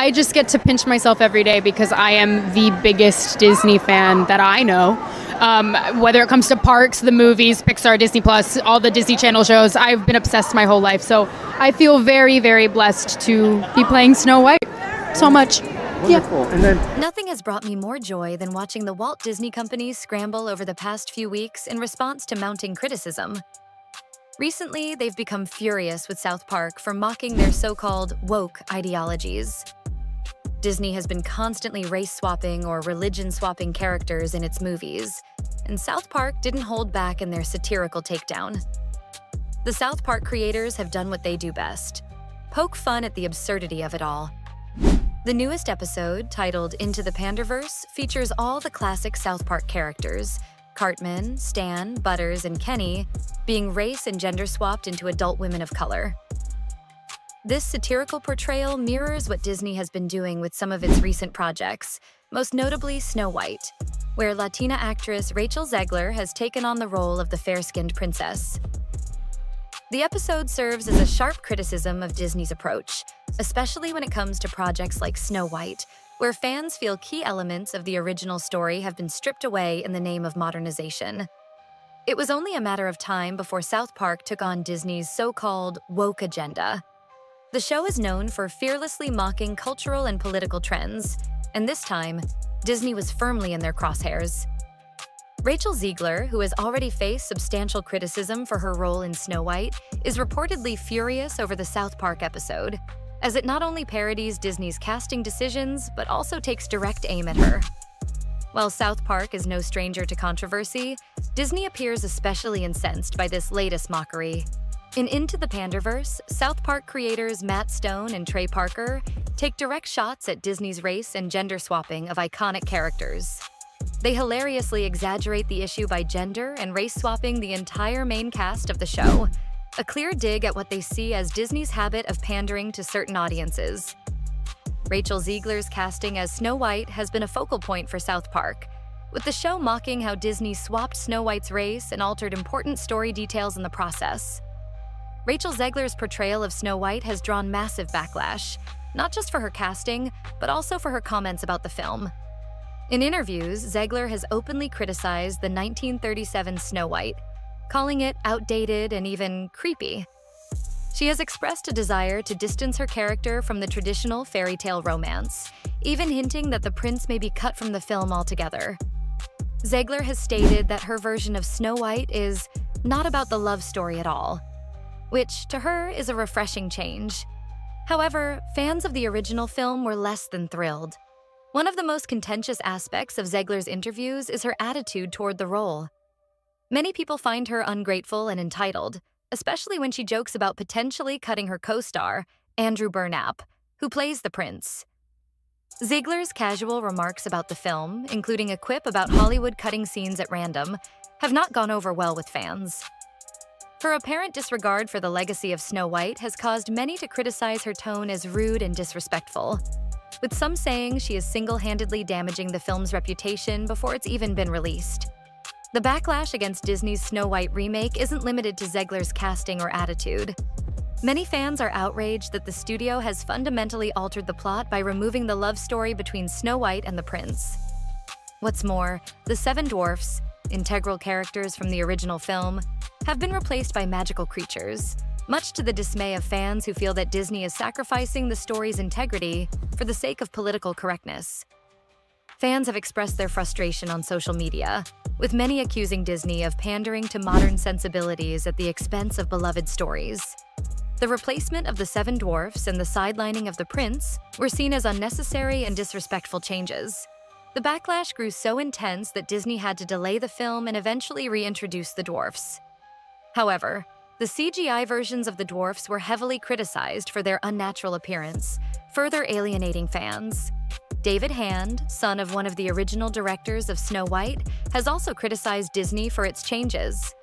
I just get to pinch myself every day because I am the biggest Disney fan that I know. Um, whether it comes to parks, the movies, Pixar, Disney Plus, all the Disney Channel shows, I've been obsessed my whole life. So I feel very, very blessed to be playing Snow White so much. Wonderful. Yeah. And then Nothing has brought me more joy than watching the Walt Disney Company scramble over the past few weeks in response to mounting criticism. Recently, they've become furious with South Park for mocking their so called woke ideologies. Disney has been constantly race swapping or religion swapping characters in its movies, and South Park didn't hold back in their satirical takedown. The South Park creators have done what they do best poke fun at the absurdity of it all. The newest episode, titled Into the Panderverse, features all the classic South Park characters Cartman, Stan, Butters, and Kenny being race and gender swapped into adult women of color. This satirical portrayal mirrors what Disney has been doing with some of its recent projects, most notably Snow White, where Latina actress Rachel Zegler has taken on the role of the fair skinned princess. The episode serves as a sharp criticism of Disney's approach, especially when it comes to projects like Snow White, where fans feel key elements of the original story have been stripped away in the name of modernization. It was only a matter of time before South Park took on Disney's so called woke agenda. The show is known for fearlessly mocking cultural and political trends, and this time, Disney was firmly in their crosshairs. Rachel Zegler, who has already faced substantial criticism for her role in Snow White, is reportedly furious over the South Park episode, as it not only parodies Disney's casting decisions, but also takes direct aim at her. While South Park is no stranger to controversy, Disney appears especially incensed by this latest mockery. In Into the Panderverse, South Park creators Matt Stone and Trey Parker take direct shots at Disney's race and gender swapping of iconic characters. They hilariously exaggerate the issue by gender and race swapping the entire main cast of the show, a clear dig at what they see as Disney's habit of pandering to certain audiences. Rachel Zegler's casting as Snow White has been a focal point for South Park, with the show mocking how Disney swapped Snow White's race and altered important story details in the process. Rachel Zegler's portrayal of Snow White has drawn massive backlash, not just for her casting, but also for her comments about the film. In interviews, Zegler has openly criticized the 1937 Snow White, calling it outdated and even creepy. She has expressed a desire to distance her character from the traditional fairy tale romance, even hinting that the prince may be cut from the film altogether. Zegler has stated that her version of Snow White is not about the love story at all, which to her is a refreshing change. However, fans of the original film were less than thrilled. One of the most contentious aspects of Zegler's interviews is her attitude toward the role. Many people find her ungrateful and entitled, especially when she jokes about potentially cutting her co star, Andrew Burnap, who plays the prince. Zegler's casual remarks about the film, including a quip about Hollywood cutting scenes at random, have not gone over well with fans. Her apparent disregard for the legacy of Snow White has caused many to criticize her tone as rude and disrespectful with some saying she is single handedly damaging the film's reputation before it's even been released. The backlash against Disney's Snow White remake isn't limited to Zegler's casting or attitude. Many fans are outraged that the studio has fundamentally altered the plot by removing the love story between Snow White and the prince. What's more, the Seven Dwarfs, integral characters from the original film, have been replaced by magical creatures, much to the dismay of fans who feel that Disney is sacrificing the story's integrity for the sake of political correctness. Fans have expressed their frustration on social media, with many accusing Disney of pandering to modern sensibilities at the expense of beloved stories. The replacement of the Seven Dwarfs and the sidelining of the Prince were seen as unnecessary and disrespectful changes. The backlash grew so intense that Disney had to delay the film and eventually reintroduce the dwarfs. However, the CGI versions of the dwarfs were heavily criticized for their unnatural appearance, further alienating fans. David Hand, son of one of the original directors of Snow White, has also criticized Disney for its changes.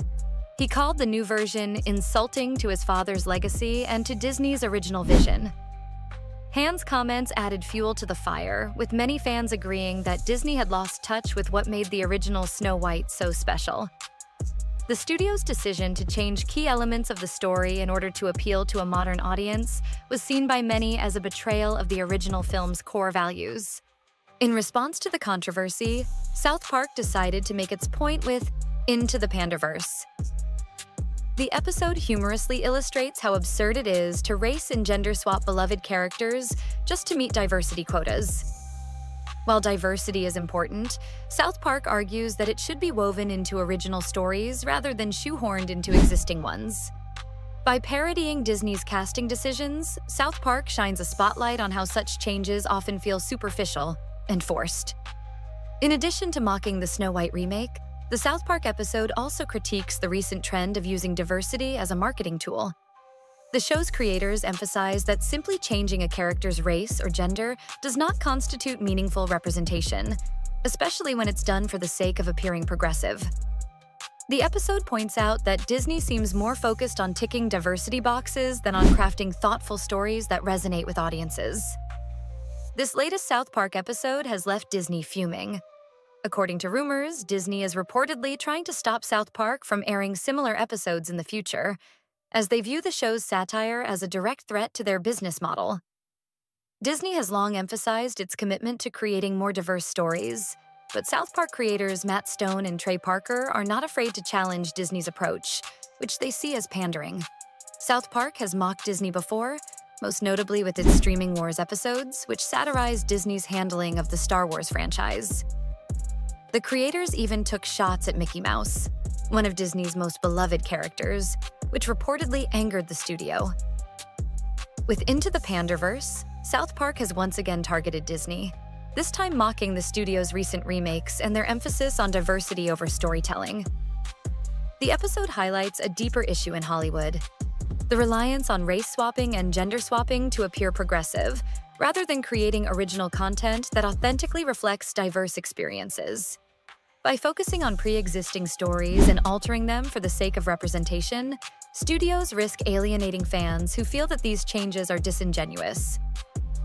He called the new version insulting to his father's legacy and to Disney's original vision. Hand's comments added fuel to the fire, with many fans agreeing that Disney had lost touch with what made the original Snow White so special. The studio's decision to change key elements of the story in order to appeal to a modern audience was seen by many as a betrayal of the original film's core values. In response to the controversy, South Park decided to make its point with Into the Panderverse. The episode humorously illustrates how absurd it is to race and gender swap beloved characters just to meet diversity quotas. While diversity is important, South Park argues that it should be woven into original stories rather than shoehorned into existing ones. By parodying Disney's casting decisions, South Park shines a spotlight on how such changes often feel superficial and forced. In addition to mocking the Snow White remake, the South Park episode also critiques the recent trend of using diversity as a marketing tool. The show's creators emphasize that simply changing a character's race or gender does not constitute meaningful representation, especially when it's done for the sake of appearing progressive. The episode points out that Disney seems more focused on ticking diversity boxes than on crafting thoughtful stories that resonate with audiences. This latest South Park episode has left Disney fuming. According to rumors, Disney is reportedly trying to stop South Park from airing similar episodes in the future, as they view the show's satire as a direct threat to their business model. Disney has long emphasized its commitment to creating more diverse stories, but South Park creators Matt Stone and Trey Parker are not afraid to challenge Disney's approach, which they see as pandering. South Park has mocked Disney before, most notably with its Streaming Wars episodes, which satirized Disney's handling of the Star Wars franchise. The creators even took shots at Mickey Mouse, one of Disney's most beloved characters, which reportedly angered the studio. With Into the Panderverse, South Park has once again targeted Disney, this time mocking the studio's recent remakes and their emphasis on diversity over storytelling. The episode highlights a deeper issue in Hollywood the reliance on race swapping and gender swapping to appear progressive, rather than creating original content that authentically reflects diverse experiences. By focusing on pre-existing stories and altering them for the sake of representation, studios risk alienating fans who feel that these changes are disingenuous.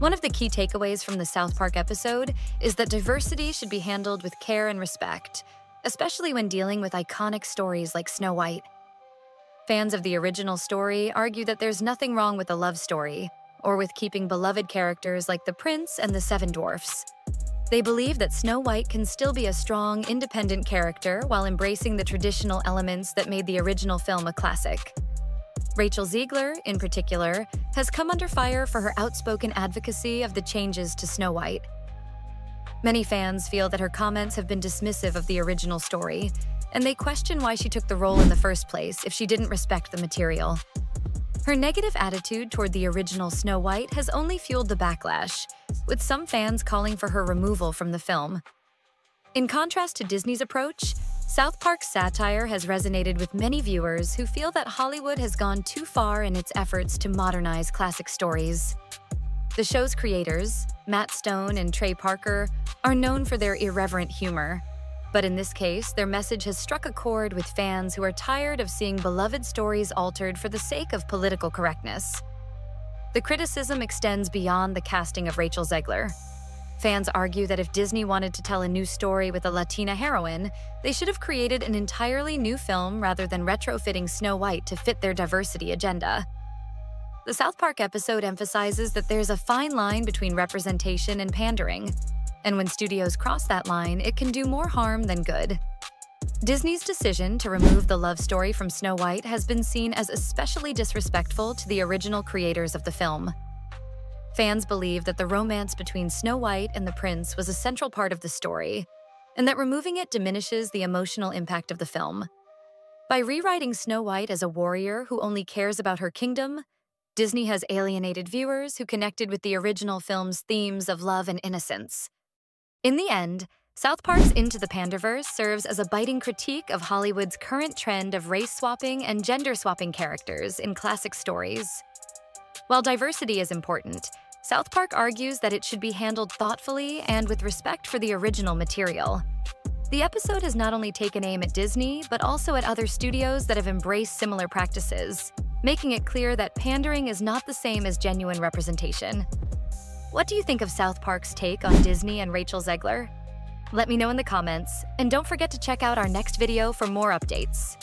One of the key takeaways from the South Park episode is that diversity should be handled with care and respect, especially when dealing with iconic stories like Snow White. Fans of the original story argue that there's nothing wrong with a love story, or with keeping beloved characters like the prince and the seven dwarfs. They believe that Snow White can still be a strong, independent character while embracing the traditional elements that made the original film a classic. Rachel Zegler, in particular, has come under fire for her outspoken advocacy of the changes to Snow White. Many fans feel that her comments have been dismissive of the original story, and they question why she took the role in the first place if she didn't respect the material. Her negative attitude toward the original Snow White has only fueled the backlash, with some fans calling for her removal from the film. In contrast to Disney's approach, South Park's satire has resonated with many viewers who feel that Hollywood has gone too far in its efforts to modernize classic stories. The show's creators, Matt Stone and Trey Parker, are known for their irreverent humor, but in this case, their message has struck a chord with fans who are tired of seeing beloved stories altered for the sake of political correctness. The criticism extends beyond the casting of Rachel Zegler. Fans argue that if Disney wanted to tell a new story with a Latina heroine, they should have created an entirely new film rather than retrofitting Snow White to fit their diversity agenda. The South Park episode emphasizes that there's a fine line between representation and pandering, and when studios cross that line, it can do more harm than good. Disney's decision to remove the love story from Snow White has been seen as especially disrespectful to the original creators of the film. Fans believe that the romance between Snow White and the prince was a central part of the story, and that removing it diminishes the emotional impact of the film. By rewriting Snow White as a warrior who only cares about her kingdom, Disney has alienated viewers who connected with the original film's themes of love and innocence. In the end, South Park's Into the Panderverse serves as a biting critique of Hollywood's current trend of race swapping and gender swapping characters in classic stories. While diversity is important, South Park argues that it should be handled thoughtfully and with respect for the original material. The episode has not only taken aim at Disney, but also at other studios that have embraced similar practices, making it clear that pandering is not the same as genuine representation. What do you think of South Park's take on Disney and Rachel Zegler? Let me know in the comments, and don't forget to check out our next video for more updates.